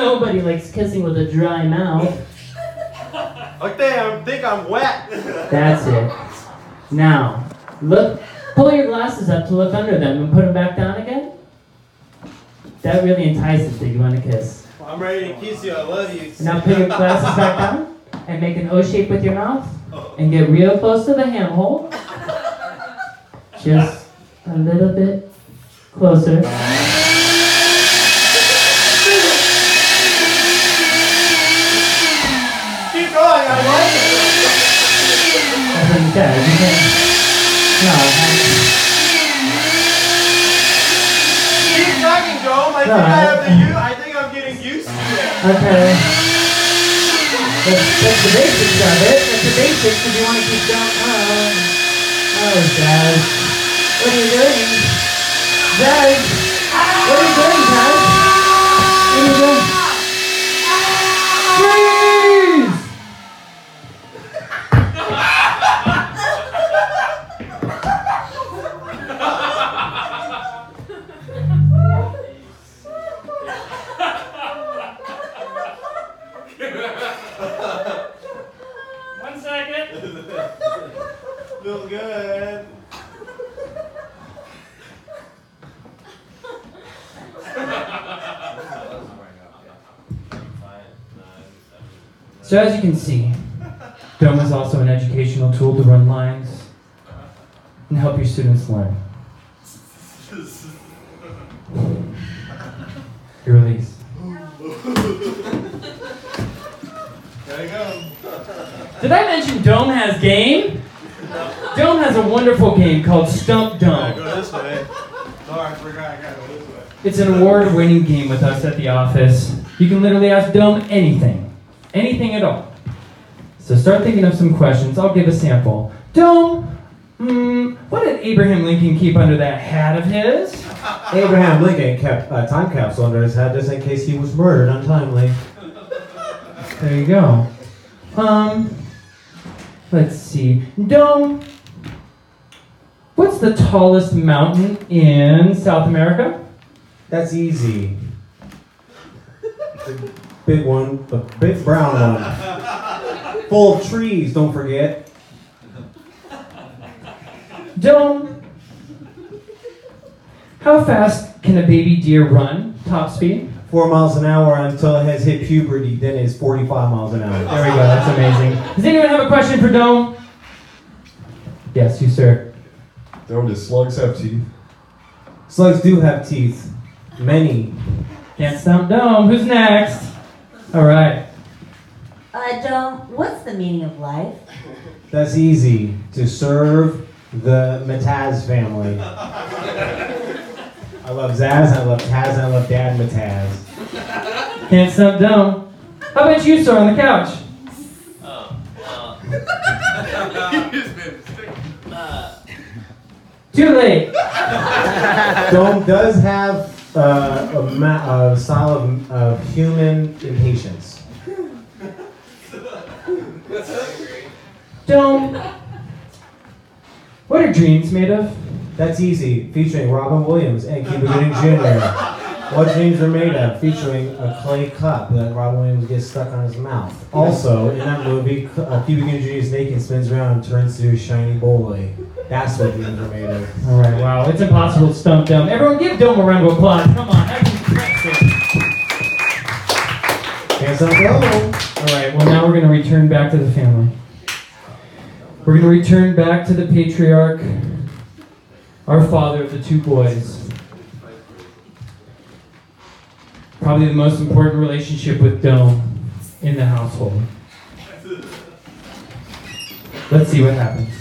Nobody likes kissing with a dry mouth. Okay, I think I'm wet. That's it. Now, look, pull your glasses up to look under them and put them back down again. That really entices that you want to kiss. I'm ready to kiss you. I love you. Now put your glasses back down and make an O shape with your mouth and get real close to the handhold. Just a little bit closer. Keep. I think I have the I think I'm getting used to it. okay. That's, the basics of it. That's the basics if you want to keep going. Oh, oh. What are you doing? Zaz! What are you doing, Zaz? One second. Feel good. So as you can see, Dome is also an educational tool to run lines and help your students learn. Your release. There you go. Did I mention Dome has game? Dome has a wonderful game called Stump Dome. go this way. Sorry, I forgot. I gotta go this way. It's an award-winning game with us at the office. You can literally ask Dome anything, anything at all. So start thinking of some questions. I'll give a sample. Dome, hmm, what did Abraham Lincoln keep under that hat of his? Abraham Lincoln kept a time capsule under his hat just in case he was murdered untimely. There you go. Um, let's see. Dome, what's the tallest mountain in South America? That's easy. The big one, the big brown one. Full of trees, don't forget. Dome, how fast can a baby deer run, top speed? Four miles an hour until it has hit puberty, then it's 45 miles an hour. There we go, that's amazing. Does anyone have a question for Dome? Yes, you, sir. Dome, does slugs have teeth? Slugs do have teeth. Many. Can't stump Dome. Who's next? All right. Uh, Dome, what's the meaning of life? That's easy. To serve the Mataz family. I love Zaz, I love Taz, I love Dad Mataz. Can't stump Dome. How about you, sir, on the couch? Oh. Too late. Dome does have uh, a, ma- a style of, of human impatience. Dome. What are dreams made of? That's easy, featuring Robin Williams and Cuba Gooding Jr. What dreams are made of, featuring a clay cup that Robin Williams gets stuck on his mouth. Also, in that movie, uh, Cuba Gooding Jr. is naked, and spins around, and turns into a shiny boy. That's what dreams are made of. All right, wow, it's impossible to stump Dome. Everyone give Dome a round of applause. Come on, that's impressive. Hands up, go! All right, well, now we're going to return back to the family. We're going to return back to the patriarch, our father of the two boys. Probably the most important relationship with Dome in the household. Let's see what happens.